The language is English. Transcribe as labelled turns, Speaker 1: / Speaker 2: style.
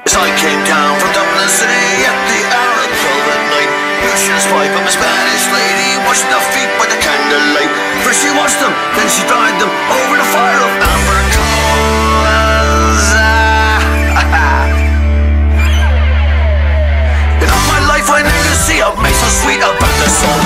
Speaker 1: As I came down from Dublin City at the hour of twelve at night, Lucian's wife of a Spanish lady washed the feet by the candlelight. First she washed them, then she dried them over the fire of amber coals. In all my life I never see a mate so sweet about the soul.